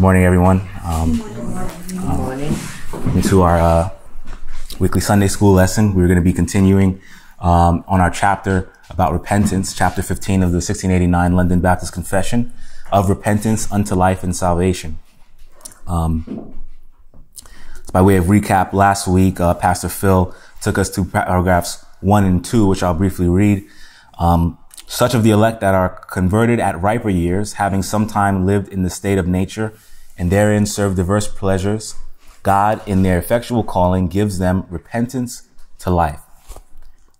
Good morning, everyone. Um, Good morning. into our uh, weekly Sunday school lesson. We're going to be continuing um, on our chapter about repentance, chapter 15 of the 1689 London Baptist Confession of Repentance unto Life and Salvation. Um, by way of recap, last week, uh, Pastor Phil took us to paragraphs one and two, which I'll briefly read. Um, such of the elect that are converted at riper years, having sometime lived in the state of nature, and therein serve diverse pleasures, God, in their effectual calling, gives them repentance to life.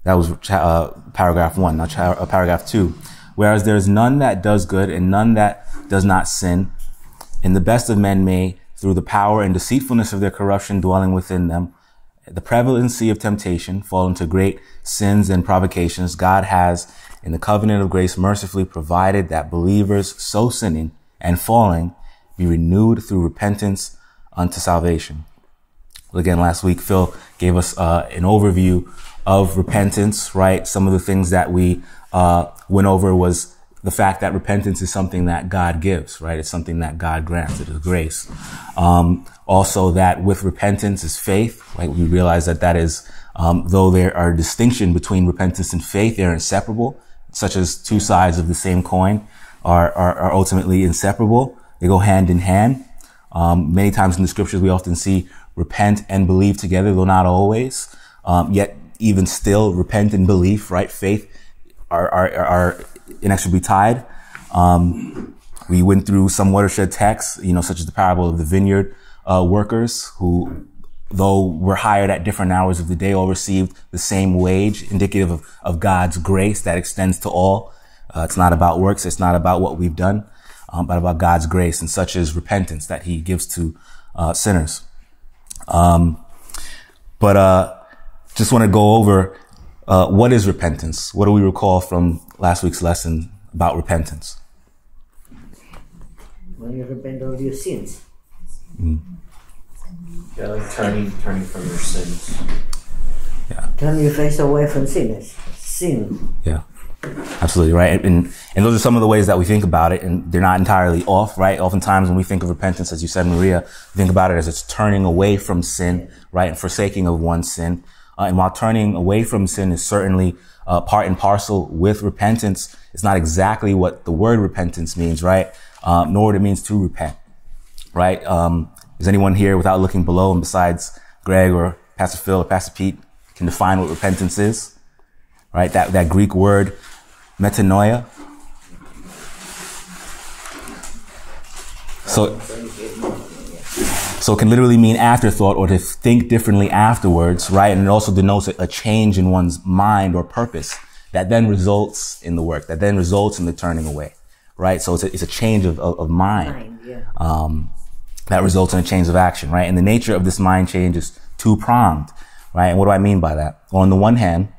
That was uh, paragraph one. Now, uh, paragraph two. Whereas there is none that does good and none that does not sin, and the best of men may, through the power and deceitfulness of their corruption dwelling within them, the prevalency of temptation, fall into great sins and provocations, God has, in the covenant of grace, mercifully provided that believers so sinning and falling be renewed through repentance unto salvation. Again, last week, Phil gave us uh, an overview of repentance, right? Some of the things that we uh, went over was the fact that repentance is something that God gives, right? It's something that God grants. It is grace. Um, also, that with repentance is faith, right? We realize that that is, um, though there are distinction between repentance and faith, they're inseparable, such as two sides of the same coin are, are, are ultimately inseparable. They go hand in hand. Um, many times in the scriptures, we often see repent and believe together, though not always. Um, yet, even still, repent and belief, right? Faith are, are, are inextricably tied. Um, we went through some watershed texts, you know, such as the parable of the vineyard uh, workers who, though were hired at different hours of the day, all received the same wage, indicative of, of God's grace that extends to all. Uh, it's not about works. It's not about what we've done, um, but about God's grace and such as repentance that he gives to uh, sinners. Um, but uh, just want to go over uh, what is repentance? What do we recall from last week's lesson about repentance? When you repent of your sins. Yeah, like turning turning from your sins. Yeah. Turn your face away from sinners. Sin. Yeah, absolutely right. And and those are some of the ways that we think about it, and they're not entirely off, right? Oftentimes, when we think of repentance, as you said, Maria, think about it as it's turning away from sin, right, and forsaking of one sin. Uh, and while turning away from sin is certainly uh, part and parcel with repentance, it's not exactly what the word repentance means, right? Uh, nor what it means to repent, right? Um, is anyone here without looking below and besides Greg or Pastor Phil or Pastor Pete can define what repentance is? Right? That, that Greek word metanoia. So, so it can literally mean afterthought or to think differently afterwards, right? And it also denotes a, change in one's mind or purpose that then results in the work, that then results in the turning away, right? So it's a, it's a change of, of, of mind. Mind, yeah. Um, that results in a change of action, right? And the nature of this mind change is two pronged, right? And what do I mean by that? Well, on the one hand,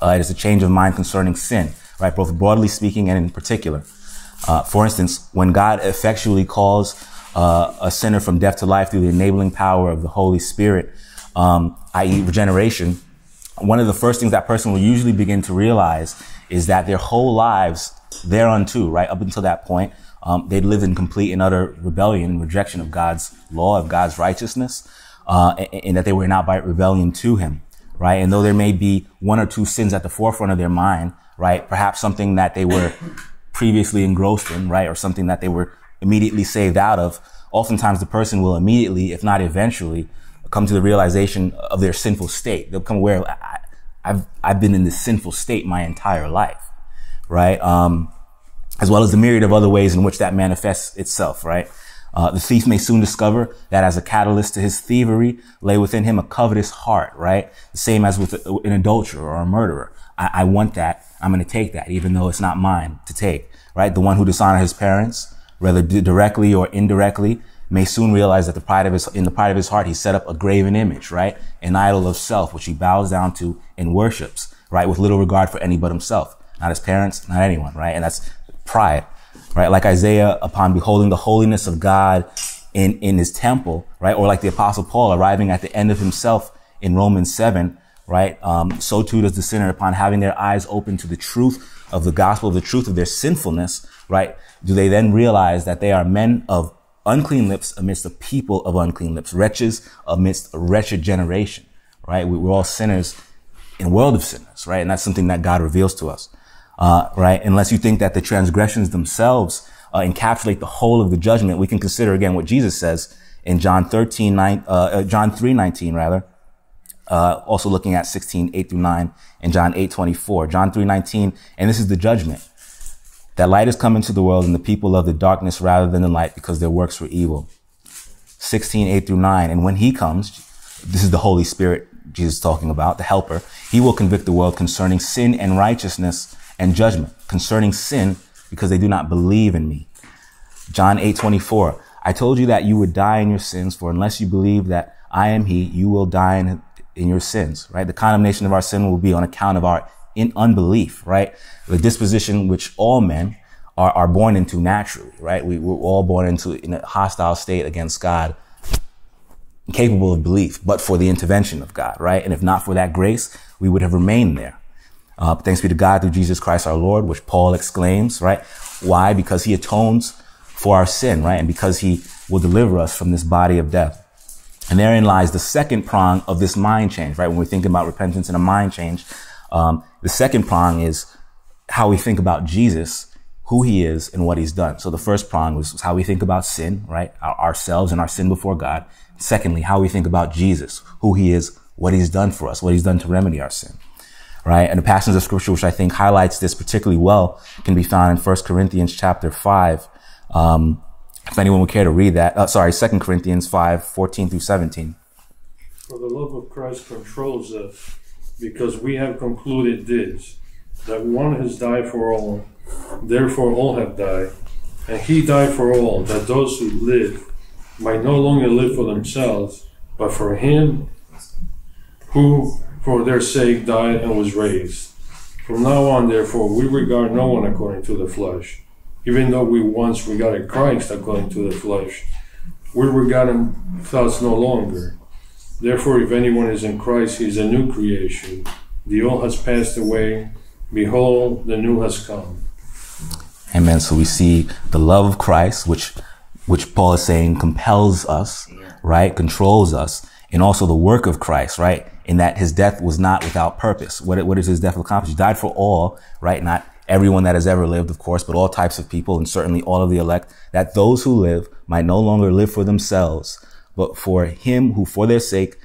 uh, it is a change of mind concerning sin, right? Both broadly speaking and in particular. Uh, for instance, when God effectually calls uh, a sinner from death to life through the enabling power of the Holy Spirit, um, i.e., regeneration, one of the first things that person will usually begin to realize is that their whole lives thereunto, right, up until that point, um, they'd lived in complete and utter rebellion and rejection of God's law, of God's righteousness, uh, and, and that they were in outright rebellion to Him, right? And though there may be one or two sins at the forefront of their mind, right, perhaps something that they were previously engrossed in, right, or something that they were immediately saved out of, oftentimes the person will immediately, if not eventually, come to the realization of their sinful state. They'll become aware, I, I've, I've been in this sinful state my entire life, right? Um, as well as the myriad of other ways in which that manifests itself, right? Uh, the thief may soon discover that as a catalyst to his thievery lay within him a covetous heart, right? The same as with an adulterer or a murderer. I, I want that. I'm going to take that, even though it's not mine to take, right? The one who dishonors his parents, whether directly or indirectly, may soon realize that the pride of his, in the pride of his heart, he set up a graven image, right? An idol of self, which he bows down to and worships, right? With little regard for any but himself, not his parents, not anyone, right? And that's pride, right? Like Isaiah, upon beholding the holiness of God in, in his temple, right? Or like the apostle Paul arriving at the end of himself in Romans 7, right? Um, so too does the sinner upon having their eyes open to the truth of the gospel, of the truth of their sinfulness, right? Do they then realize that they are men of unclean lips amidst a people of unclean lips, wretches amidst a wretched generation, right? We, we're all sinners in a world of sinners, right? And that's something that God reveals to us, uh, right? Unless you think that the transgressions themselves uh, encapsulate the whole of the judgment, we can consider again what Jesus says in John 13, 9, uh, uh John 3, 19, rather. Uh, also looking at 16, 8 through 9 and John 8, 24. John 3, 19, and this is the judgment. That light has come into the world and the people love the darkness rather than the light because their works were evil. 16, 8 through 9. And when he comes, this is the Holy Spirit Jesus is talking about, the helper, he will convict the world concerning sin and righteousness and judgment. Concerning sin, because they do not believe in me. John 8, 24. I told you that you would die in your sins, for unless you believe that I am he, you will die in, in your sins, right? The condemnation of our sin will be on account of our in unbelief, right? The disposition which all men are, are born into naturally, right? We, we're all born into in a hostile state against God, incapable of belief, but for the intervention of God, right? And if not for that grace, we would have remained there. Uh, thanks be to God through Jesus Christ our Lord, which Paul exclaims, right? Why? Because he atones for our sin, right? And because he will deliver us from this body of death. And therein lies the second prong of this mind change, right? When we think about repentance and a mind change, um, the second prong is how we think about Jesus, who he is and what he's done. So the first prong was how we think about sin, right? Our, ourselves and our sin before God. Secondly, how we think about Jesus, who he is, what he's done for us, what he's done to remedy our sin right? And the passages of scripture, which I think highlights this particularly well, can be found in 1 Corinthians chapter 5, um, if anyone would care to read that, uh, sorry, Second Corinthians 5, 14 through 17. For the love of Christ controls us, because we have concluded this, that one has died for all, therefore all have died. And he died for all, that those who live might no longer live for themselves, but for him who for their sake died and was raised. From now on, therefore, we regard no one according to the flesh even though we once regarded Christ according to the flesh, we regard him thus no longer. Therefore, if anyone is in Christ, he is a new creation. The old has passed away. Behold, the new has come. Amen. So we see the love of Christ, which, which Paul is saying compels us, right? Controls us. And also the work of Christ, right? In that his death was not without purpose. What, what is his death accomplished? He died for all, right? Not everyone that has ever lived, of course, but all types of people and certainly all of the elect, that those who live might no longer live for themselves, but for him who for their sake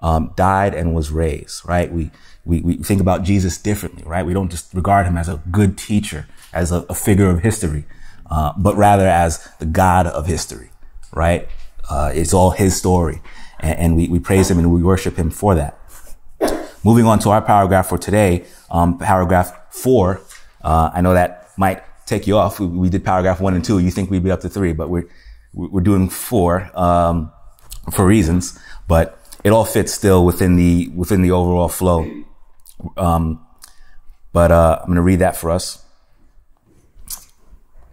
um, died and was raised, right? We, we, we think about Jesus differently, right? We don't just regard him as a good teacher, as a, a figure of history, uh, but rather as the God of history, right? Uh, it's all his story. And, and, we, we praise him and we worship him for that. Moving on to our paragraph for today, um, paragraph four, uh, I know that might take you off. We, we, did paragraph one and two. You think we'd be up to three, but we're, we're doing four, um, for reasons, but it all fits still within the, within the overall flow. Um, but, uh, I'm going to read that for us.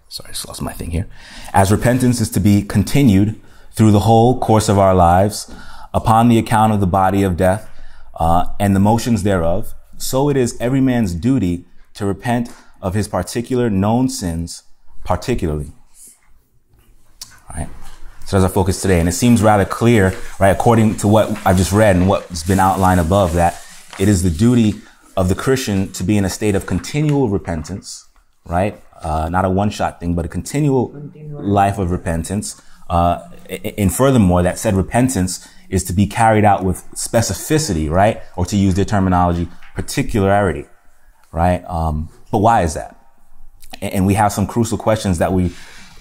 Sorry, I just lost my thing here. As repentance is to be continued through the whole course of our lives upon the account of the body of death, uh, and the motions thereof, so it is every man's duty to repent of his particular known sins, particularly. Right? So that's our focus today. And it seems rather clear, right, according to what I've just read and what's been outlined above, that it is the duty of the Christian to be in a state of continual repentance, right? Uh, not a one shot thing, but a continual, continual. life of repentance. Uh, and furthermore, that said repentance is to be carried out with specificity, right? Or to use their terminology, particularity right? Um, but why is that? And we have some crucial questions that we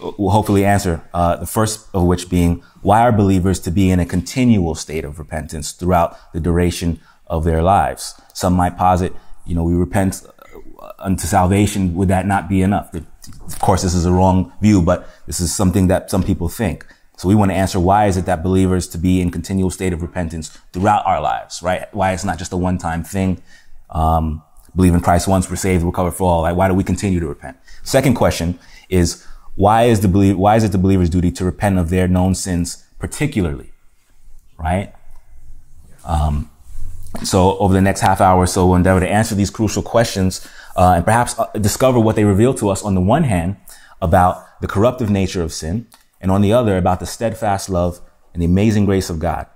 will hopefully answer. Uh, the first of which being, why are believers to be in a continual state of repentance throughout the duration of their lives? Some might posit, you know, we repent uh, unto salvation. Would that not be enough? Of course, this is a wrong view, but this is something that some people think. So we want to answer why is it that believers to be in continual state of repentance throughout our lives, right? Why it's not just a one-time thing. Um, believe in Christ once, we're saved, we're covered for all. Like, why do we continue to repent? Second question is, why is the believe, why is it the believer's duty to repent of their known sins particularly? Right? Um, so over the next half hour or so, we'll endeavor to answer these crucial questions, uh, and perhaps uh, discover what they reveal to us on the one hand about the corruptive nature of sin, and on the other about the steadfast love and the amazing grace of God.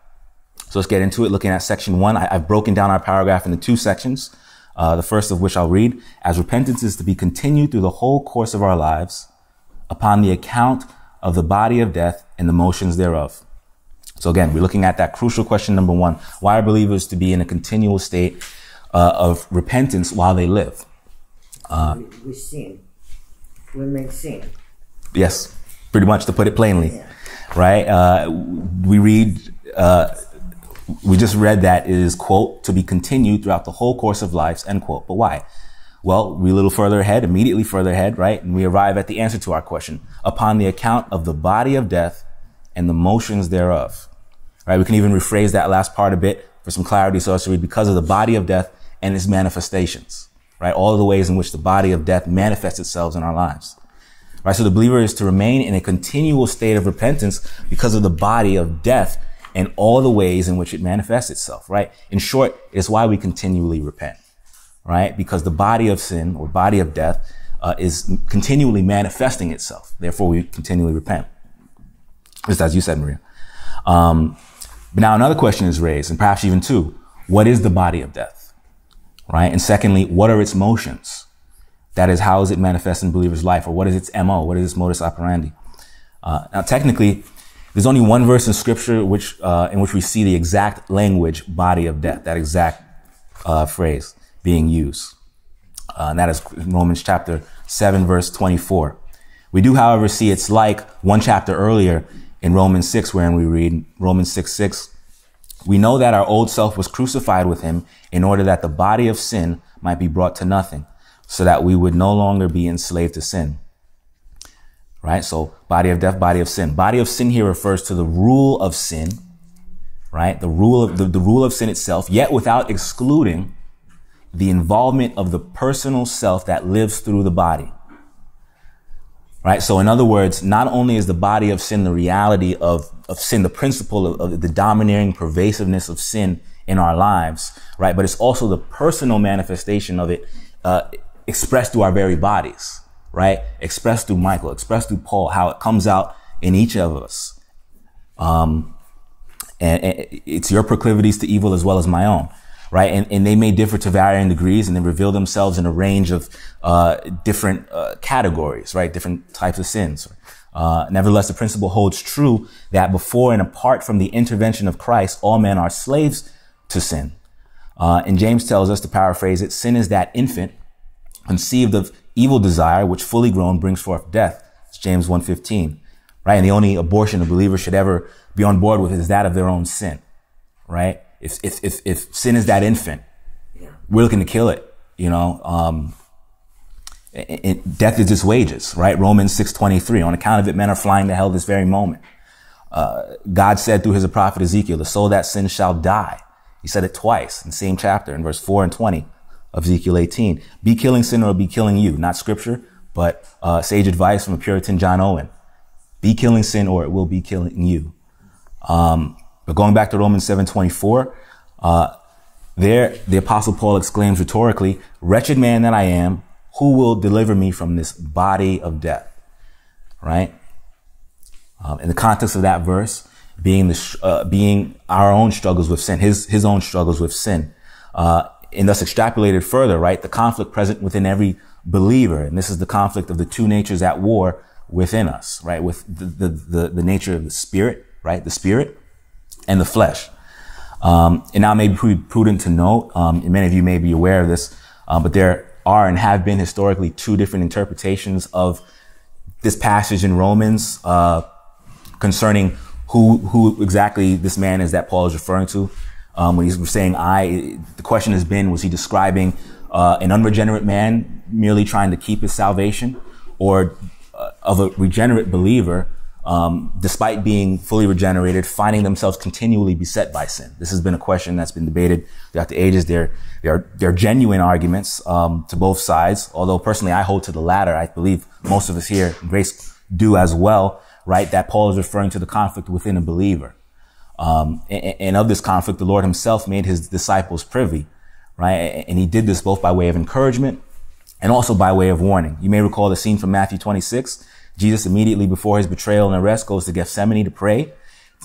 So let's get into it. Looking at section one, I, have broken down our paragraph into two sections. Uh, the first of which I'll read, as repentance is to be continued through the whole course of our lives, upon the account of the body of death and the motions thereof. So again, we're looking at that crucial question number one: Why are believers to be in a continual state uh, of repentance while they live? Uh, we, we sin. We make sin. Yes, pretty much to put it plainly, yeah. right? Uh, we read uh, we just read that it is, quote, to be continued throughout the whole course of lives, end quote. But why? Well, we a little further ahead, immediately further ahead, right? And we arrive at the answer to our question. Upon the account of the body of death and the motions thereof. Right? We can even rephrase that last part a bit for some clarity. So to read because of the body of death and its manifestations. Right? All the ways in which the body of death manifests itself in our lives. Right? So the believer is to remain in a continual state of repentance because of the body of death and all the ways in which it manifests itself, right? In short, it's why we continually repent, right? Because the body of sin or body of death uh, is continually manifesting itself. Therefore, we continually repent. Just as you said, Maria. Um, but now another question is raised, and perhaps even two. What is the body of death? Right? And secondly, what are its motions? That is, how is it manifest in believer's life? Or what is its MO? What is its modus operandi? Uh, now, technically, there's only one verse in scripture which, uh, in which we see the exact language body of death, that exact uh, phrase being used. Uh, and that is Romans chapter 7, verse 24. We do, however, see it's like one chapter earlier in Romans 6, wherein we read Romans 6, 6. We know that our old self was crucified with him in order that the body of sin might be brought to nothing, so that we would no longer be enslaved to sin right? So body of death, body of sin. Body of sin here refers to the rule of sin, right? The rule of the, the rule of sin itself, yet without excluding the involvement of the personal self that lives through the body. Right? So in other words, not only is the body of sin the reality of, of sin, the principle of, of the domineering pervasiveness of sin in our lives, right? But it's also the personal manifestation of it, uh, expressed through our very bodies right? Expressed through Michael, expressed through Paul, how it comes out in each of us. Um, and, and, it's your proclivities to evil as well as my own, right? And, and they may differ to varying degrees and they reveal themselves in a range of uh, different uh, categories, right? Different types of sins. Uh, nevertheless, the principle holds true that before and apart from the intervention of Christ, all men are slaves to sin. Uh, and James tells us, to paraphrase it, sin is that infant conceived of evil desire, which fully grown brings forth death. It's James 1.15, right? And the only abortion a believer should ever be on board with is that of their own sin, right? If, if, if, if sin is that infant, we're looking to kill it, you know, um, it, it, death is its wages, right? Romans 6.23, on account of it, men are flying to hell this very moment. Uh, God said through his prophet Ezekiel, the soul that sins shall die. He said it twice in the same chapter in verse 4 and 20 of Ezekiel 18. Be killing sin or be killing you. Not scripture, but uh, sage advice from a Puritan John Owen. Be killing sin or it will be killing you. Um, but going back to Romans 7:24, uh, there the apostle Paul exclaims rhetorically, "Wretched man that I am, who will deliver me from this body of death?" Right? Um, in the context of that verse, being the uh, being our own struggles with sin, his his own struggles with sin, uh, and thus extrapolated further, right? The conflict present within every believer. And this is the conflict of the two natures at war within us, right? With the, the, the, the nature of the spirit, right? The spirit and the flesh. Um, and now may be prudent to note, um, and many of you may be aware of this, um, but there are and have been historically two different interpretations of this passage in Romans, uh, concerning who, who exactly this man is that Paul is referring to. Um, when he's saying I, the question has been, was he describing uh, an unregenerate man merely trying to keep his salvation, or uh, of a regenerate believer, um, despite being fully regenerated, finding themselves continually beset by sin? This has been a question that's been debated throughout the ages. There, there are, there are genuine arguments um, to both sides. Although personally, I hold to the latter. I believe most of us here, Grace, do as well. Right, that Paul is referring to the conflict within a believer. Um, and, and, of this conflict, the Lord himself made his disciples privy, right? And he did this both by way of encouragement and also by way of warning. You may recall the scene from Matthew 26. Jesus immediately before his betrayal and arrest goes to Gethsemane to pray.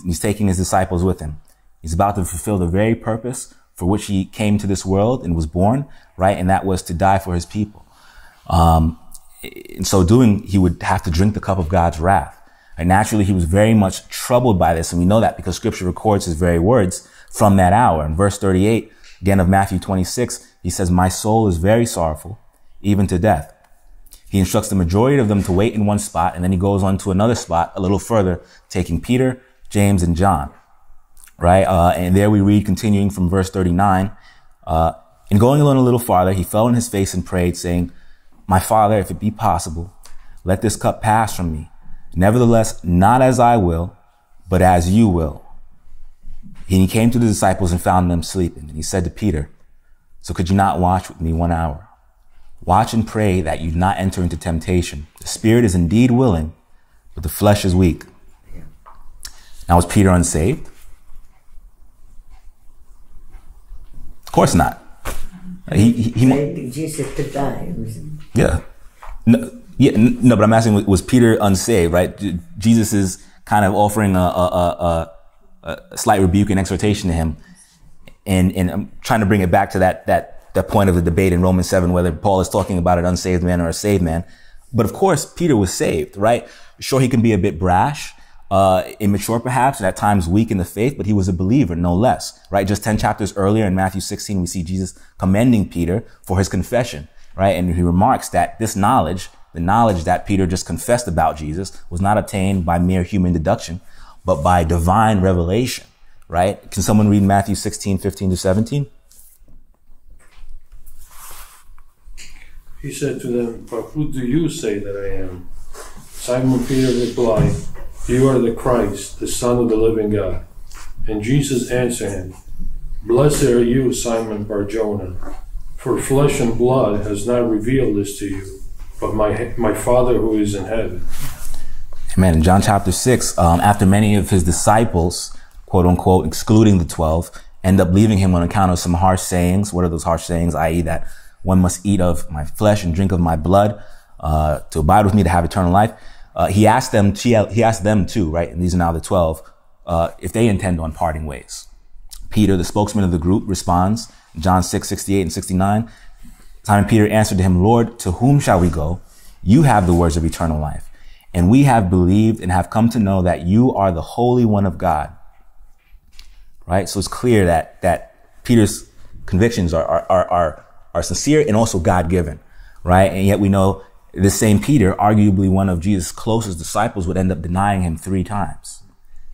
He's taking his disciples with him. He's about to fulfill the very purpose for which he came to this world and was born, right? And that was to die for his people. Um, in so doing, he would have to drink the cup of God's wrath. And naturally, he was very much troubled by this. And we know that because scripture records his very words from that hour. In verse 38, again of Matthew 26, he says, my soul is very sorrowful, even to death. He instructs the majority of them to wait in one spot. And then he goes on to another spot a little further, taking Peter, James, and John. Right. Uh, and there we read continuing from verse 39, uh, and going a little farther, he fell on his face and prayed saying, my father, if it be possible, let this cup pass from me. Nevertheless, not as I will, but as you will. And he came to the disciples and found them sleeping. And he said to Peter, So could you not watch with me one hour? Watch and pray that you not enter into temptation. The spirit is indeed willing, but the flesh is weak. Now, was Peter unsaved? Of course not. He, he, he, Prayed Jesus to die. yeah. No, yeah, no, but I'm asking, was Peter unsaved, right? Jesus is kind of offering a, a, a, a slight rebuke and exhortation to him. And, and I'm trying to bring it back to that, that, that point of the debate in Romans 7, whether Paul is talking about an unsaved man or a saved man. But of course, Peter was saved, right? Sure, he can be a bit brash, uh, immature perhaps, and at times weak in the faith, but he was a believer, no less, right? Just 10 chapters earlier in Matthew 16, we see Jesus commending Peter for his confession, right? And he remarks that this knowledge, the knowledge that Peter just confessed about Jesus was not obtained by mere human deduction, but by divine revelation, right? Can someone read Matthew 16, 15 to 17? He said to them, But who do you say that I am? Simon Peter replied, You are the Christ, the Son of the living God. And Jesus answered him, Blessed are you, Simon Barjona, for flesh and blood has not revealed this to you, but my, my Father who is in heaven. Amen. In John chapter 6, um, after many of his disciples, quote unquote, excluding the 12, end up leaving him on account of some harsh sayings. What are those harsh sayings? I.e., that one must eat of my flesh and drink of my blood, uh, to abide with me to have eternal life. Uh, he asked them, he asked them too, right? And these are now the 12, uh, if they intend on parting ways. Peter, the spokesman of the group, responds, John 6, 68 and 69. Simon Peter answered to him, Lord, to whom shall we go? You have the words of eternal life. And we have believed and have come to know that you are the Holy One of God. Right? So it's clear that, that Peter's convictions are, are, are, are, sincere and also God given. Right? And yet we know this same Peter, arguably one of Jesus' closest disciples, would end up denying him three times.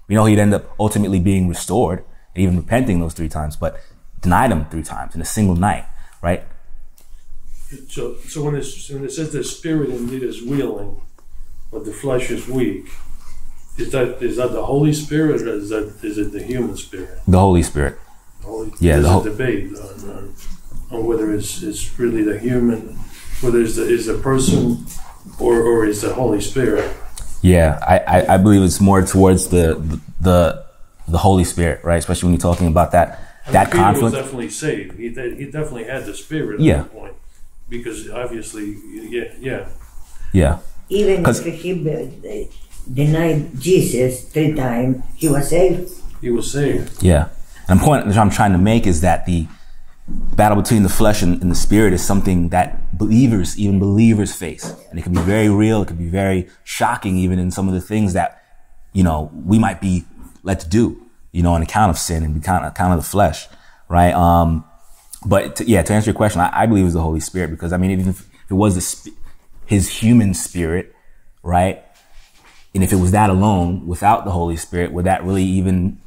We know he'd end up ultimately being restored and even repenting those three times, but denied him three times in a single night, right? So, so when, it's, when it says the spirit indeed is willing, but the flesh is weak, is that is that the Holy Spirit or is that is it the human spirit? The Holy Spirit. Holy, Yeah, the whole- debate on, on, on whether it's, it's really the human, whether it's the, is the person or, or is the Holy Spirit. Yeah, I, I, I believe it's more towards the, the, the Holy Spirit, right? Especially when you're talking about that, I mean, that was conflict. definitely saved. He, he definitely had the Spirit at Yeah. that point. Because obviously, yeah, yeah. Yeah. Even 'Cause- if he uh, denied Jesus three times, he was saved. He was saved. Yeah. And the point that I'm trying to make is that the battle between the flesh and, and the spirit is something that believers, even believers face. And it can be very real. It can be very shocking, even in some of the things that, you know, we might be led to do, you know, on account of sin and account, account of the flesh, right? Um, but to, yeah, to answer your question, I, I believe it was the Holy Spirit because I mean, even if it was sp- his human spirit, right? And if it was that alone without the Holy Spirit, would that really even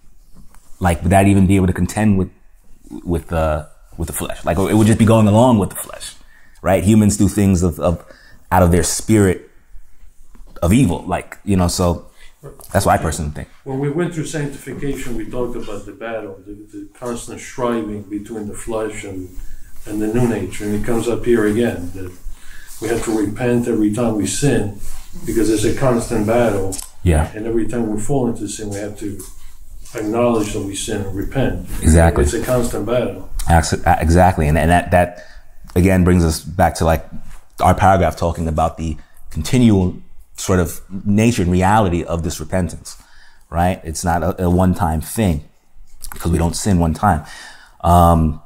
like would that even be able to contend with with the with the flesh like it would just be going along with the flesh right humans do things of, of out of their spirit of evil like you know so that's what i personally think When we went through sanctification, we talked about the battle, the, the constant striving between the flesh and, and the new nature. And it comes up here again that we have to repent every time we sin because it's a constant battle. yeah And every time we fall into sin, we have to acknowledge that we sin and repent. Exactly. It's a constant battle. Uh, exactly and, and that that again brings us back to like our paragraph talking about the continual sort of nature and reality of this repentance, right? It's not a, a one-time thing because we don't sin one time. Um,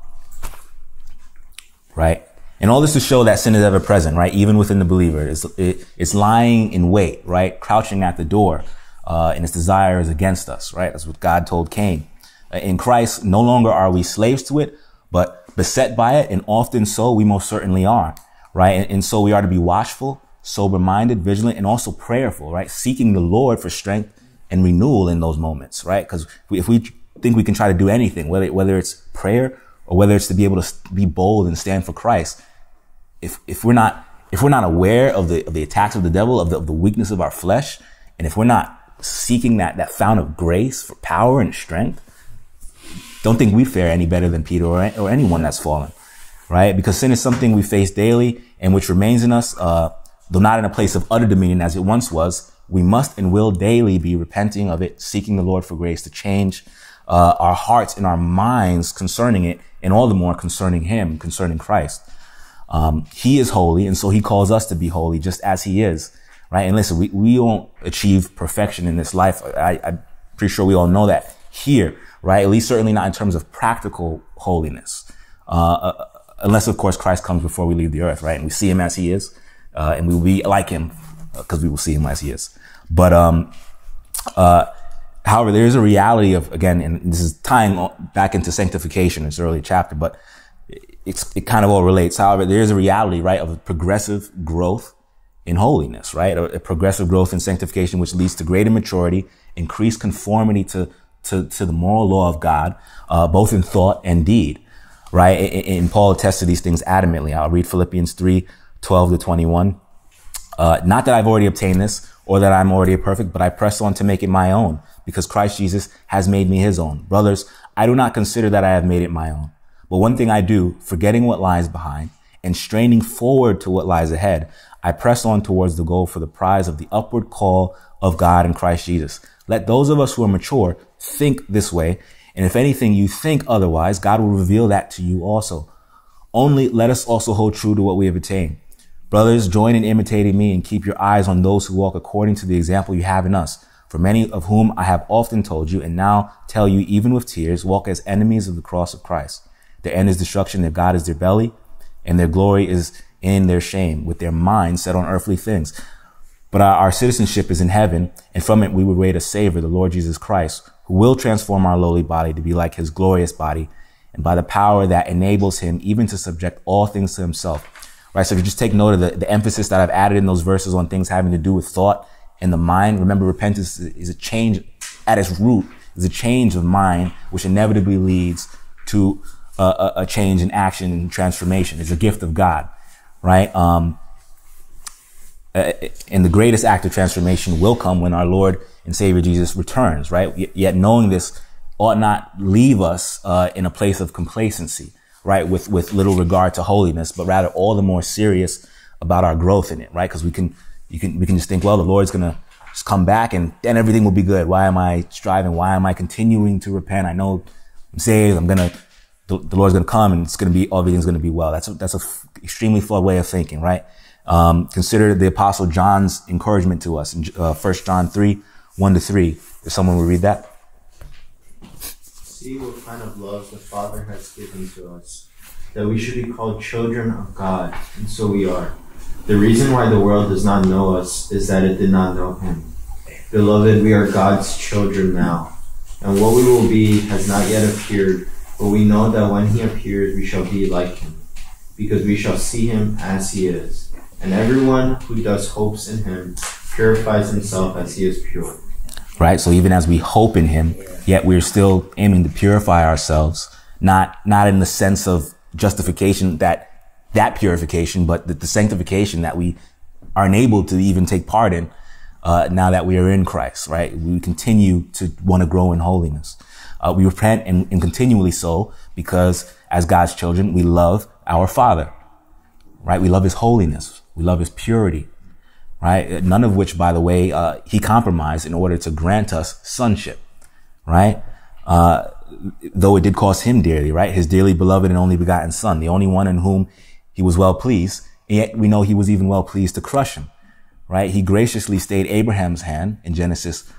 right? And all this to show that sin is ever present, right? Even within the believer. It's, it, it's lying in wait, right? Crouching at the door, uh, and its desire is against us, right? That's what God told Cain. Uh, in Christ, no longer are we slaves to it, but beset by it, and often so we most certainly are, right? And, and so we are to be watchful, sober minded, vigilant, and also prayerful, right? Seeking the Lord for strength and renewal in those moments, right? Because if we think we can try to do anything, whether, whether it's prayer or whether it's to be able to be bold and stand for Christ, if, if we're not, if we're not aware of the, of the attacks of the devil, of the, of the weakness of our flesh, and if we're not seeking that, that fount of grace for power and strength, don't think we fare any better than Peter or, or anyone that's fallen, right? Because sin is something we face daily and which remains in us, uh, though not in a place of utter dominion as it once was. We must and will daily be repenting of it, seeking the Lord for grace to change uh, our hearts and our minds concerning it, and all the more concerning Him, concerning Christ. Um, he is holy, and so he calls us to be holy just as he is, right? And listen, we, we won't achieve perfection in this life. I, I'm pretty sure we all know that here, right? At least certainly not in terms of practical holiness. Uh, uh, unless of course Christ comes before we leave the earth, right? And we see him as he is, uh, and we will be like him because uh, we will see him as he is. But, um, uh, however, there is a reality of, again, and this is tying back into sanctification, this early chapter, but it's, it kind of all relates. However, there is a reality, right, of progressive growth in holiness, right? A, a, progressive growth in sanctification, which leads to greater maturity, increased conformity to, to, to the moral law of God, uh, both in thought and deed, right? And, and Paul attests to these things adamantly. I'll read Philippians 3, 12 to 21. Uh, not that I've already obtained this or that I'm already perfect, but I press on to make it my own because Christ Jesus has made me his own. Brothers, I do not consider that I have made it my own. But one thing I do, forgetting what lies behind and straining forward to what lies ahead, I press on towards the goal for the prize of the upward call of God in Christ Jesus. Let those of us who are mature think this way. And if anything you think otherwise, God will reveal that to you also. Only let us also hold true to what we have attained. Brothers, join in imitating me and keep your eyes on those who walk according to the example you have in us. For many of whom I have often told you and now tell you even with tears, walk as enemies of the cross of Christ. Their end is destruction. Their God is their belly and their glory is in their shame with their minds set on earthly things. But our, citizenship is in heaven and from it we will wait a savior, the Lord Jesus Christ, who will transform our lowly body to be like his glorious body and by the power that enables him even to subject all things to himself. Right. So if you just take note of the, the emphasis that I've added in those verses on things having to do with thought and the mind, remember repentance is a change at its root is a change of mind, which inevitably leads to a, a change in action and transformation. It's a gift of God, right? Um, uh, and the greatest act of transformation will come when our Lord and Savior Jesus returns, right? Yet knowing this ought not leave us uh, in a place of complacency, right? With with little regard to holiness, but rather all the more serious about our growth in it, right? Because we can you can we can just think, well, the Lord's gonna just come back and then everything will be good. Why am I striving? Why am I continuing to repent? I know I'm saved. I'm gonna the, the Lord's going to come and it's going to be, everything's going to be well. That's a, that's a f- extremely flawed way of thinking, right? Um, consider the apostle John's encouragement to us in uh, 1 John 3, 1 to 3. If someone would read that. See what kind of love the Father has given to us, that we should be called children of God, and so we are. The reason why the world does not know us is that it did not know Him. Beloved, we are God's children now, and what we will be has not yet appeared but we know that when he appears, we shall be like him, because we shall see him as he is. And everyone who does hopes in him purifies himself as he is pure. Right? So even as we hope in him, yet we're still aiming to purify ourselves, not, not in the sense of justification that, that purification, but the, the sanctification that we are enabled to even take part in, uh, now that we are in Christ, right? We continue to want to grow in holiness. Uh, we repent and, and continually so because as God's children, we love our Father, right? We love His holiness. We love His purity, right? None of which, by the way, uh, He compromised in order to grant us sonship, right? Uh, though it did cost Him dearly, right? His dearly beloved and only begotten Son, the only one in whom He was well pleased. And yet we know He was even well pleased to crush Him, right? He graciously stayed Abraham's hand in Genesis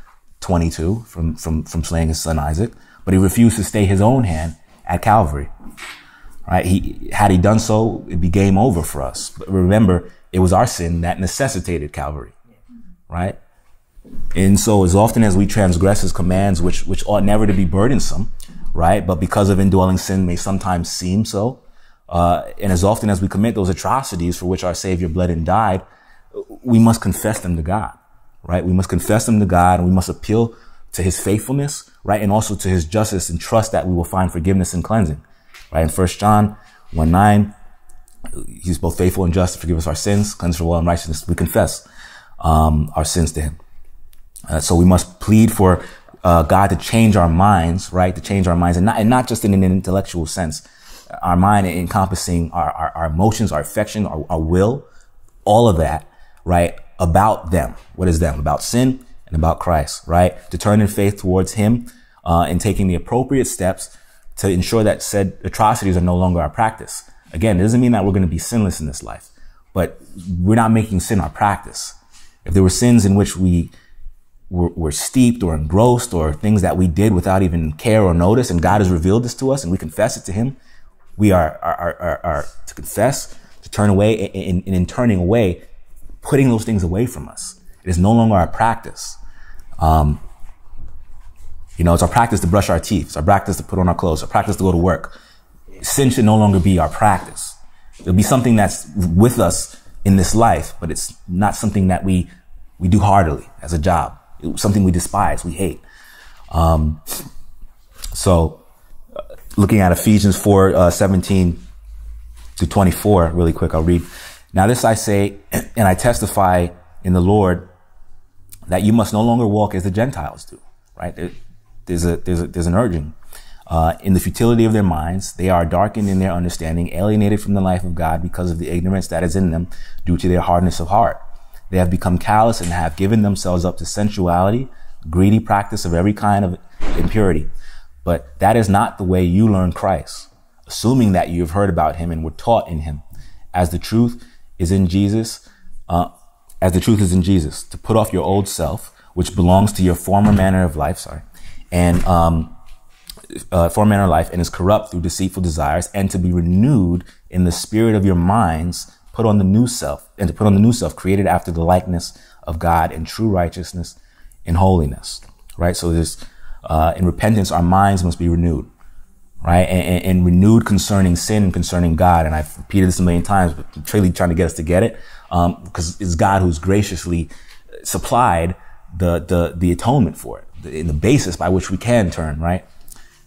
22 from, from, from slaying his son Isaac, but he refused to stay his own hand at Calvary. Right? He, had he done so, it'd be game over for us. But remember, it was our sin that necessitated Calvary. Right? And so as often as we transgress his commands, which, which ought never to be burdensome, right? But because of indwelling sin may sometimes seem so. Uh, and as often as we commit those atrocities for which our Savior bled and died, we must confess them to God, right? We must confess them to God and we must appeal to his faithfulness, right? And also to his justice and trust that we will find forgiveness and cleansing, right? In 1 John 1 9, he's both faithful and just to forgive us our sins, cleanse from all unrighteousness. We confess, um, our sins to him. Uh, so we must plead for uh, God to change our minds, right? To change our minds, and not and not just in an intellectual sense. Our mind encompassing our our, our emotions, our affection, our, our will, all of that, right? About them. What is them? About sin and about Christ, right? To turn in faith towards Him uh, and taking the appropriate steps to ensure that said atrocities are no longer our practice. Again, it doesn't mean that we're going to be sinless in this life, but we're not making sin our practice. If there were sins in which we were, were, steeped or engrossed or things that we did without even care or notice, and God has revealed this to us and we confess it to Him, we are, are, are, are to confess, to turn away, and, and in turning away, putting those things away from us. It is no longer our practice. Um, you know, it's our practice to brush our teeth. It's our practice to put on our clothes. Our practice to go to work. Sin should no longer be our practice. It'll be something that's with us in this life, but it's not something that we, we do heartily as a job It's something we despise, we hate. Um, so, uh, looking at Ephesians 4, uh, 17 to 24, really quick, I'll read. Now this I say, and I testify in the Lord that you must no longer walk as the Gentiles do, right? there's a, there's a, there's an urging. Uh, in the futility of their minds, they are darkened in their understanding, alienated from the life of God because of the ignorance that is in them due to their hardness of heart. They have become callous and have given themselves up to sensuality, greedy practice of every kind of impurity. But that is not the way you learn Christ, assuming that you have heard about him and were taught in him, as the truth is in Jesus, uh, as the truth is in Jesus, to put off your old self, which belongs to your former manner of life, sorry, and um, uh, former manner of life and is corrupt through deceitful desires, and to be renewed in the spirit of your minds put on the new self and to put on the new self created after the likeness of God in true righteousness and holiness, right? So there's, uh, in repentance, our minds must be renewed, right? And, and, renewed concerning sin and concerning God. And I've repeated this a million times, but I'm really trying to get us to get it. Um, because it's God who's graciously supplied the, the, the atonement for it, the, the basis by which we can turn, right?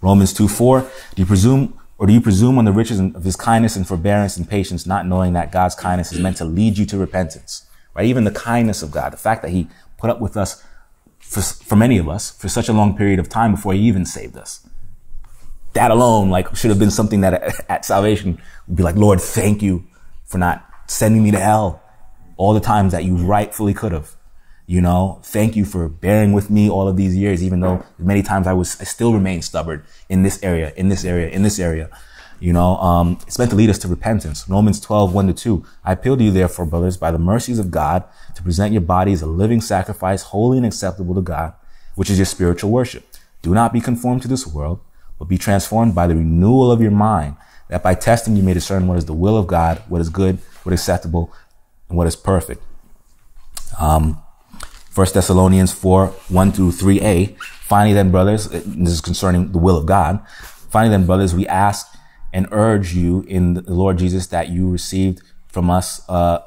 Romans 2, 4. Do you presume or do you presume on the riches of his kindness and forbearance and patience, not knowing that God's kindness is meant to lead you to repentance? Right? Even the kindness of God, the fact that he put up with us for, for many of us for such a long period of time before he even saved us. That alone, like, should have been something that at, at salvation would be like, Lord, thank you for not sending me to hell all the times that you rightfully could have. You know, thank you for bearing with me all of these years, even though many times I was, I still remain stubborn in this area, in this area, in this area. You know, um, it's meant to lead us to repentance. Romans 12, 1 to 2. I appeal to you, therefore, brothers, by the mercies of God, to present your bodies a living sacrifice, holy and acceptable to God, which is your spiritual worship. Do not be conformed to this world, but be transformed by the renewal of your mind, that by testing you may discern what is the will of God, what is good, what is acceptable, and what is perfect. Um, 1 Thessalonians 4, 1 through 3a. Finally then, brothers, uh, this is concerning the will of God. Finally then, brothers, we ask and urge you in the Lord Jesus that you received from us, uh,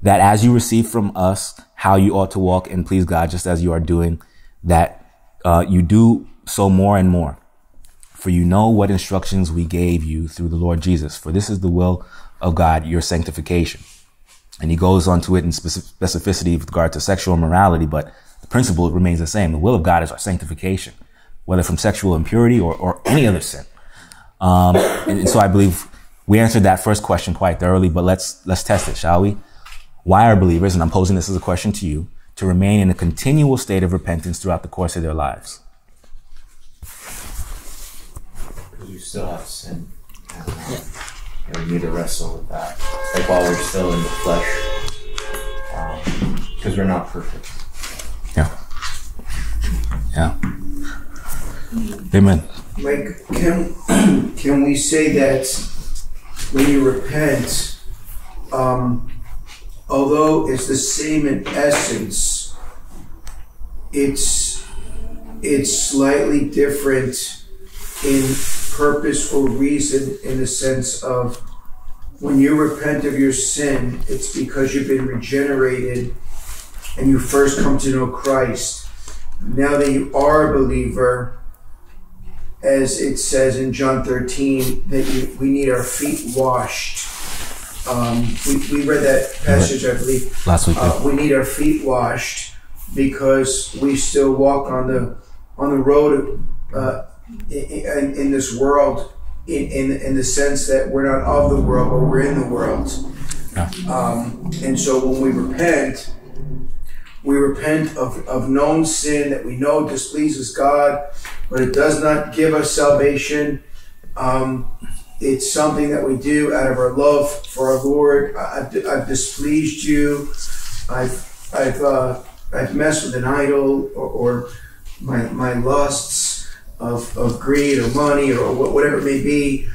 that as you received from us how you ought to walk and please God, just as you are doing, that uh, you do so more and more. For you know what instructions we gave you through the Lord Jesus. For this is the will of God, your sanctification and he goes on to it in specificity with regard to sexual morality, but the principle remains the same. The will of God is our sanctification, whether from sexual impurity or, or any other sin. Um, and, and so I believe we answered that first question quite thoroughly, but let's, let's test it, shall we? Why are believers, and I'm posing this as a question to you, to remain in a continual state of repentance throughout the course of their lives? Because we still have sin. Yeah and we need to wrestle with that. Like while we're still in the flesh. Um, because we're not perfect. Yeah. Yeah. Amen. Like, can can we say that when you repent, um, although it's the same in essence, it's it's slightly different in purpose or reason in the sense of when you repent of your sin, it's because you've been regenerated and you first come to know Christ. Now that you are a believer, as it says in John 13, that you, we need our feet washed. Um, we, we read that passage, I believe. Last week. Uh, we need our feet washed because we still walk on the on the road uh, in, in this world in, in, in the sense that we're not of the world, but we're in the world. Um, and so when we repent, we repent of, of known sin that we know displeases God, but it does not give us salvation. Um, it's something that we do out of our love for our Lord. I've, I've displeased you. I've, I've, uh, I've messed with an idol or, or my, my lusts of, of greed or money or whatever it may be.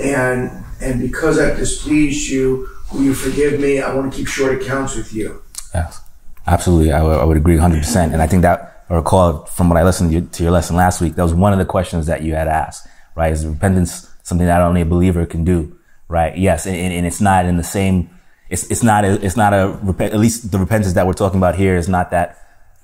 And, and because I've displeased you, will you forgive me? I want to keep short accounts with you. Yes. Absolutely. I would- agree 100%. And I think that, I recall from what I listened to, you, to your lesson last week, that was one of the questions that you had asked, right? Is repentance something that only a believer can do, right? Yes. And, and it's not in the same, it's, it's not a, it's not a, at least the repentance that we're talking about here is not that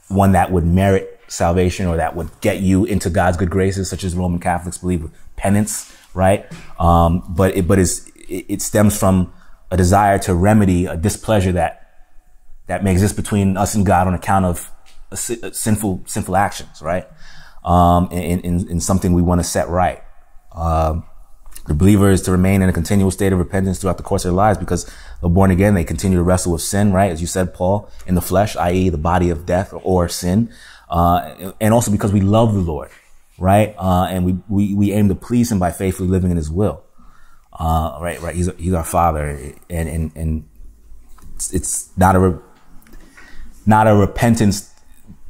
one that would merit salvation or that would get you into God's good graces, such as Roman Catholics believe with penance, right? Um, but it, but it stems from a desire to remedy a displeasure that that may exist between us and God on account of a a sinful sinful actions, right? Um, in, in, in something we want to set right. Um, the believer is to remain in a continual state of repentance throughout the course of their lives because they're born again. They continue to wrestle with sin, right? As you said, Paul, in the flesh, i.e., the body of death or sin, uh, and also because we love the Lord, right? Uh, and we, we we aim to please Him by faithfully living in His will. Uh, right, right. He's He's our Father, and and and it's, it's not a re- not a repentance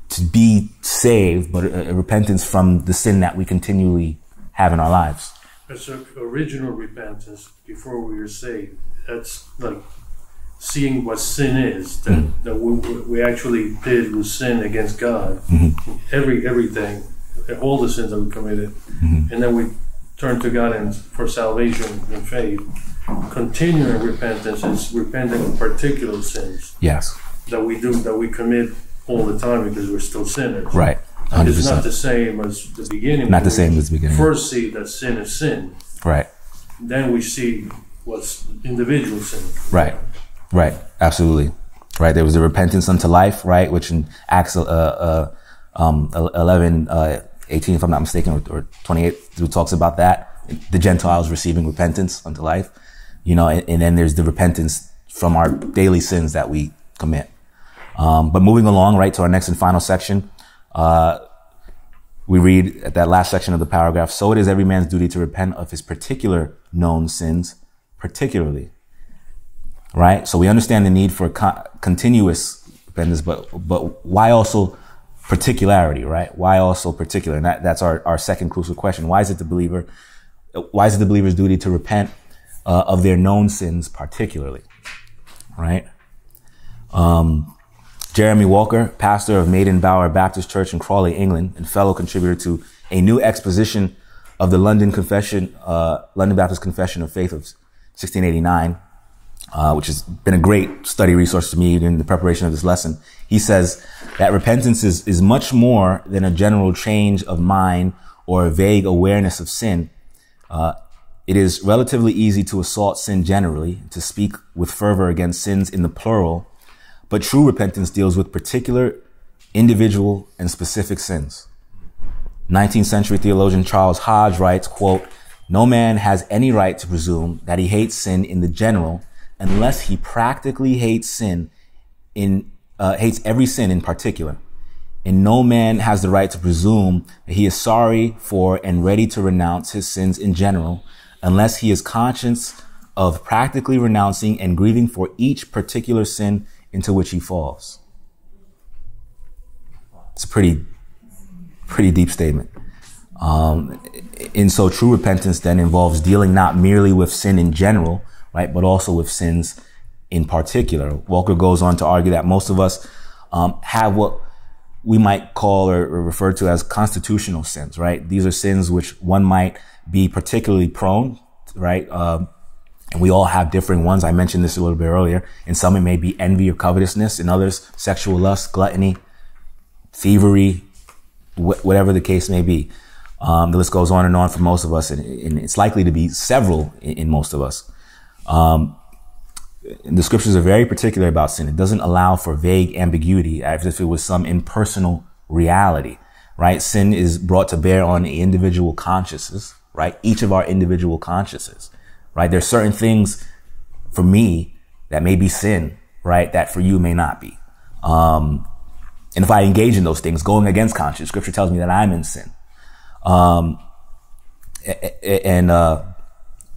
to be saved, but a, a repentance from the sin that we continually have in our lives. That's original repentance before we were saved. That's like seeing what sin is that, Mm-hmm. that we, we actually did was sin against God. Mm-hmm. Every everything, all the sins that we committed, Mm-hmm. and then we turn to God and for salvation and faith. Continuing repentance is repenting of particular sins Yes, that we do that we commit all the time because we're still sinners. right, 100%. It's not the same as the beginning. Not the same as the beginning. First, see that sin is sin. Right, Then we see what's individual sin. right, right. Absolutely, right. There was the repentance unto life, right, which in Acts uh, uh, um, 11, uh, 18, if I'm not mistaken, or, or 28, it talks about that. The Gentiles receiving repentance unto life, you know, and, and then there's the repentance from our daily sins that we commit. Um, but moving along, right, to our next and final section, uh, we read at that last section of the paragraph, so it is every man's duty to repent of his particular known sins, particularly. Right? So we understand the need for co- continuous repentance, but, but why also particularity, right? Why also particular? And that, that's our, our second crucial question. Why is it the believer, why is it the believer's duty to repent uh, of their known sins particularly? Right? Um, Jeremy Walker, pastor of Maidenbower Baptist Church in Crawley, England, and fellow contributor to a new exposition of the London Confession, uh, London Baptist Confession of Faith of 1689, uh, which has been a great study resource to me in the preparation of this lesson. He says that repentance is, is much more than a general change of mind or a vague awareness of sin. Uh, it is relatively easy to assault sin generally, to speak with fervor against sins in the plural, but true repentance deals with particular, individual, and specific sins. 19th century theologian Charles Hodge writes, quote, no man has any right to presume that he hates sin in the general unless he practically hates sin in, uh, hates every sin in particular. And no man has the right to presume that he is sorry for and ready to renounce his sins in general unless he is conscious of practically renouncing and grieving for each particular sin into which he falls. It's a pretty, pretty deep statement. Um, and so true repentance then involves dealing not merely with sin in general, right, but also with sins in particular. Walker goes on to argue that most of us um, have what we might call or, refer to as constitutional sins, right? These are sins which one might be particularly prone, right? Um, and we all have different ones. I mentioned this a little bit earlier. In some, it may be envy or covetousness. In others, sexual lust, gluttony, thievery, wh- whatever the case may be. Um, the list goes on and on for most of us, and, and it's likely to be several in, in most of us. Um, the scriptures are very particular about sin. It doesn't allow for vague ambiguity as if it was some impersonal reality, right? Sin is brought to bear on individual consciences, right? Each of our individual consciences, right? There's certain things for me that may be sin, right? That for you may not be. Um, and if I engage in those things, going against conscience, scripture tells me that I'm in sin. Um, and, uh,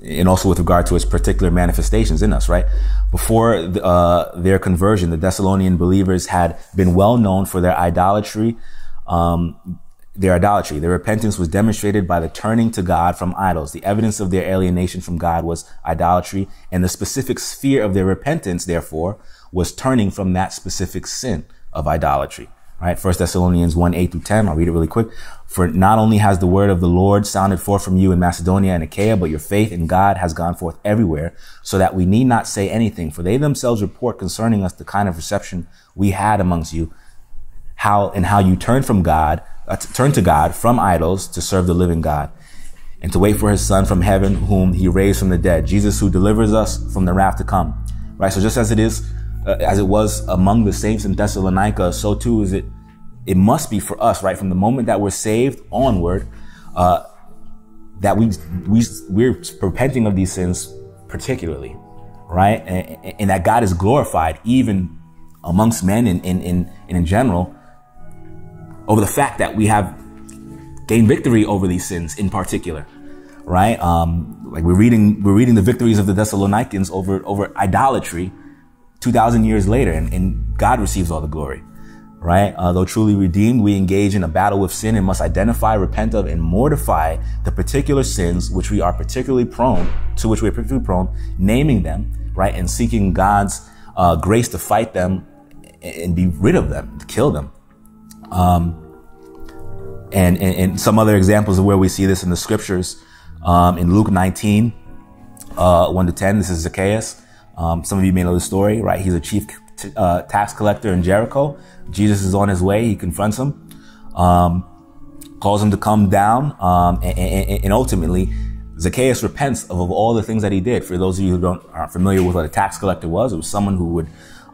and also with regard to its particular manifestations in us, right? Before uh, their conversion, the Thessalonian believers had been well known for their idolatry, um, their idolatry. Their repentance was demonstrated by the turning to God from idols. The evidence of their alienation from God was idolatry, and the specific sphere of their repentance, therefore, was turning from that specific sin of idolatry. Right? First Thessalonians 1, 8 through 10. I'll read it really quick. For not only has the word of the Lord sounded forth from you in Macedonia and Achaia, but your faith in God has gone forth everywhere, so that we need not say anything. For they themselves report concerning us the kind of reception we had amongst you, how and how you turned from God, uh, turned to God from idols to serve the living God, and to wait for his son from heaven, whom he raised from the dead, Jesus who delivers us from the wrath to come. Right? So just as it is uh, as it was among the saints in Thessalonica, so too is it. It must be for us, right? From the moment that we're saved onward, uh, that we we we're repenting of these sins particularly, right? And, and that God is glorified even amongst men and in, in, in, in general over the fact that we have gained victory over these sins in particular, right? Um, like we're reading, we're reading the victories of the Thessalonians over, over idolatry 2,000 years later, and, and God receives all the glory, right? Uh, though truly redeemed, we engage in a battle with sin and must identify, repent of, and mortify the particular sins which we are particularly prone, to which we are particularly prone, naming them, right? And seeking God's uh, grace to fight them and be rid of them, to kill them. Um, and, and, and, some other examples of where we see this in the scriptures. Um, in Luke 19, uh, 1 to 10, this is Zacchaeus. Um, some of you may know the story, right? He's a chief t- uh, tax collector in Jericho. Jesus is on his way. He confronts him, um, calls him to come down, um, and, and, and, ultimately, Zacchaeus repents of, of, all the things that he did. For those of you who don't aren't familiar with what a tax collector was, it was someone who would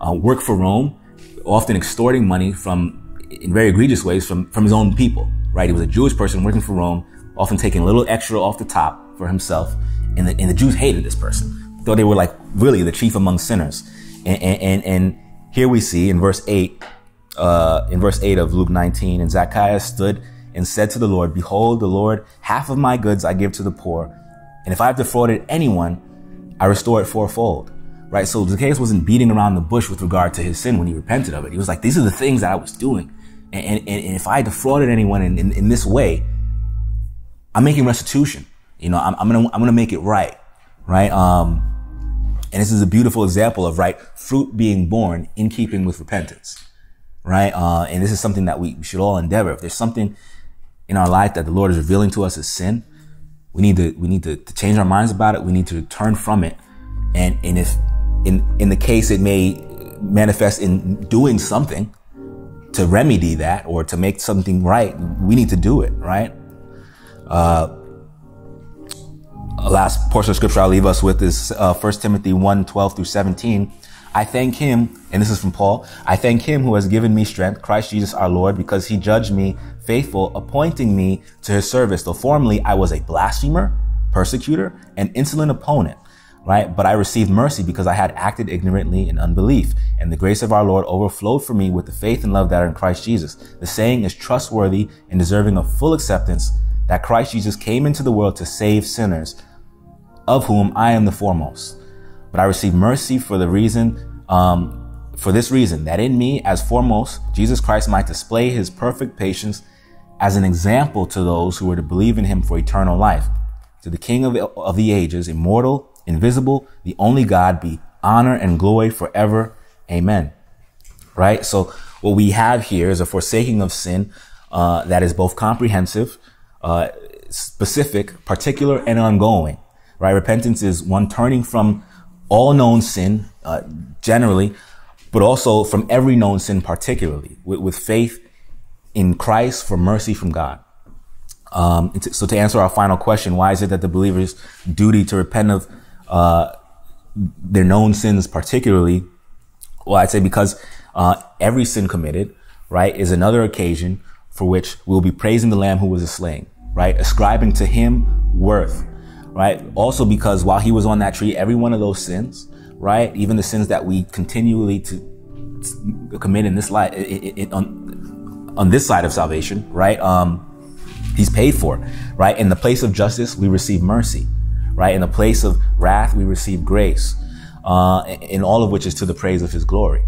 uh, work for Rome, often extorting money from, in very egregious ways, from from his own people. Right? He was a Jewish person working for Rome, often taking a little extra off the top for himself, and the, and the Jews hated this person though they were like really the chief among sinners. And, and, and here we see in verse 8, uh, in verse 8 of Luke 19, and Zacchaeus stood and said to the Lord, Behold, the Lord, half of my goods I give to the poor. And if I have defrauded anyone, I restore it fourfold. Right? So Zacchaeus wasn't beating around the bush with regard to his sin when he repented of it. He was like, these are the things that I was doing. And, and, and if I defrauded anyone in, in, in, this way, I'm making restitution. You know, I'm, I'm gonna, I'm gonna make it right. Right? Um, and this is a beautiful example of, right, fruit being borne in keeping with repentance, right? Uh, and this is something that we should all endeavor. If there's something in our life that the Lord is revealing to us as sin, we need to, we need to, to change our minds about it. We need to turn from it. And, and if in, in the case it may manifest in doing something to remedy that or to make something right, we need to do it, right? Uh, last portion of scripture I'll leave us with is uh, 1 Timothy 1 12 through 17. I thank him, and this is from Paul, I thank him who has given me strength, Christ Jesus our Lord, because he judged me faithful, appointing me to his service. Though formerly I was a blasphemer, persecutor, and insolent opponent, right? But I received mercy because I had acted ignorantly in unbelief. And the grace of our Lord overflowed for me with the faith and love that are in Christ Jesus. The saying is trustworthy and deserving of full acceptance that Christ Jesus came into the world to save sinners of whom I am the foremost. But I receive mercy for the reason, um, for this reason, that in me, as foremost, Jesus Christ might display his perfect patience as an example to those who were to believe in him for eternal life. To the King of, of the ages, immortal, invisible, the only God, be honor and glory forever. Amen. Right? So what we have here is a forsaking of sin uh, that is both comprehensive, uh, specific, particular, and ongoing. Right? Repentance is one turning from all known sin, uh, generally, but also from every known sin, particularly, with, with faith in Christ for mercy from God. Um, so to answer our final question, why is it that the believer's duty to repent of uh, their known sins, particularly? Well, I'd say because uh, every sin committed, right, is another occasion for which we'll be praising the Lamb who was slain, right, ascribing to Him worth, right. Also because while He was on that tree, every one of those sins right? Even the sins that we continually to commit in this life, on, on this side of salvation, right? Um, he's paid for, right? In the place of justice, we receive mercy, right? In the place of wrath, we receive grace, uh, in all of which is to the praise of his glory.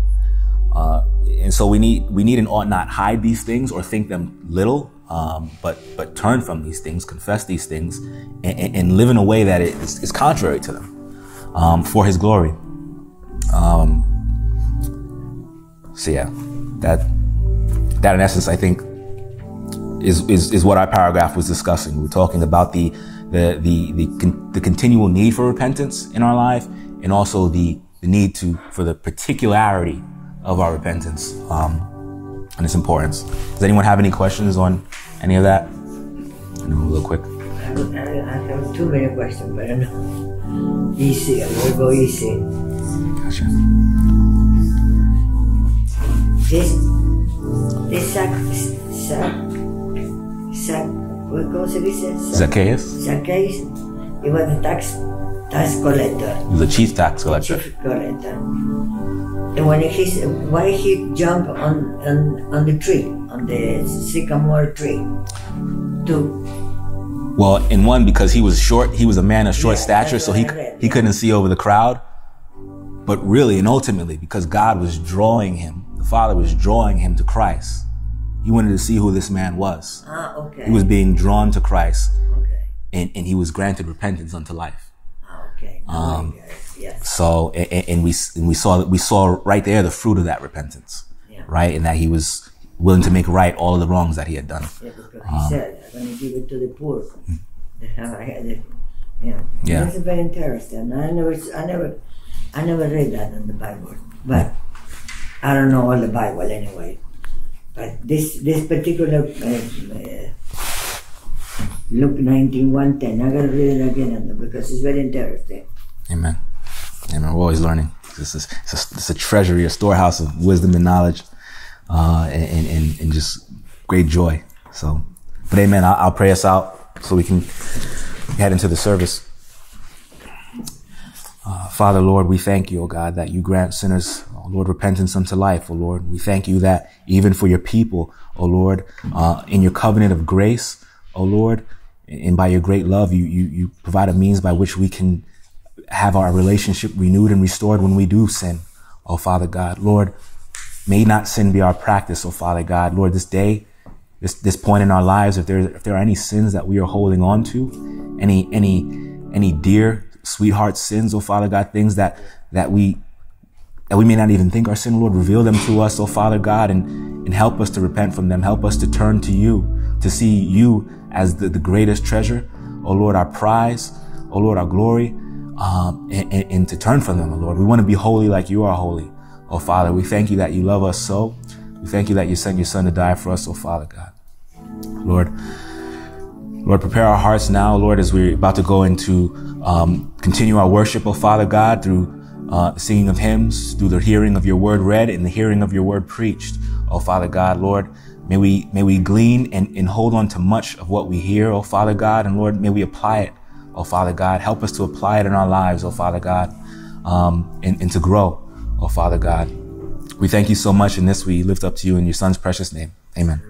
Uh, and so we need, we need and ought not hide these things or think them little, um, but but turn from these things, confess these things, and, and live in a way that is, is contrary to them um, for His glory. Um, so yeah, that that in essence, I think, is is is what our paragraph was discussing. We were talking about the the the the, con- the continual need for repentance in our life, and also the the need to for the particularity of our repentance um, and its importance. Does anyone have any questions on any of that? I know, real quick. I, I have too many questions, but I know. Easy, we'll go easy. Gotcha. This, this sac, sac, sac, ¿cómo se dice? Zacchaeus? Zacchaeus, he was a tax, tax collector. The chief tax collector. Chief collector. And when he, why he jumped on, on, on the tree, on the sycamore tree, to well, in one because he was short, he was a man of short yeah, stature, so he he couldn't see over the crowd. But really and ultimately, because God was drawing him, the Father was drawing him to Christ. He wanted to see who this man was. Ah, okay. He was being drawn to Christ, okay. and, and he was granted repentance unto life. Okay. Um, yes. So, and, and, we and we saw we saw right there the fruit of that repentance, yeah. right, and that he was willing to make right all of the wrongs that he had done. Yeah, because he um, said, "I'm going to give it to the poor." I had. Yeah. Yeah. That's very interesting. I never, I never, I never read that in the Bible, but I don't know all the Bible anyway. But this this particular uh, uh, Luke 19, 110, I gotta read it again because it's very interesting. Amen. Amen. We're always learning. It's a, it's a, a treasury, a storehouse of wisdom and knowledge uh, and, and, and just great joy. So, but amen. I'll, I'll pray us out so we can head into the service. Uh, Father, Lord, we thank you, O God, that you grant sinners, oh Lord, repentance unto life, O Lord. We thank you that even for your people, O Lord, uh, in your covenant of grace, O Lord, and by your great love, you, you, you provide a means by which we can have our relationship renewed and restored when we do sin. Oh, Father God, Lord, May not sin be our practice, oh Father God. Lord, this day, this, this point in our lives, if there, if there are any sins that we are holding on to, any, any, any dear sweetheart sins, oh Father God, things that, that we, that we may not even think are sin, Lord, reveal them to us, oh Father God, and, and help us to repent from them. Help us to turn to you, to see you as the, the greatest treasure, oh Lord, our prize, oh Lord, our glory, um, and, and, and to turn from them, oh Lord. We want to be holy like you are holy. Oh, Father, we thank you that you love us so. We thank you that you sent your son to die for us, oh, Father God. Lord, Lord, prepare our hearts now, Lord, as we're about to go into um, continue our worship, oh Father God, through uh, singing of hymns, through the hearing of your word read and the hearing of your word preached. Oh Father God, Lord, may we may we glean and, and hold on to much of what we hear, oh Father God, and Lord, may we apply it, oh Father God. Help us to apply it in our lives, oh Father God, um, and, and to grow. Oh, Father God, we thank you so much in this. We lift up to you in your son's precious name. Amen.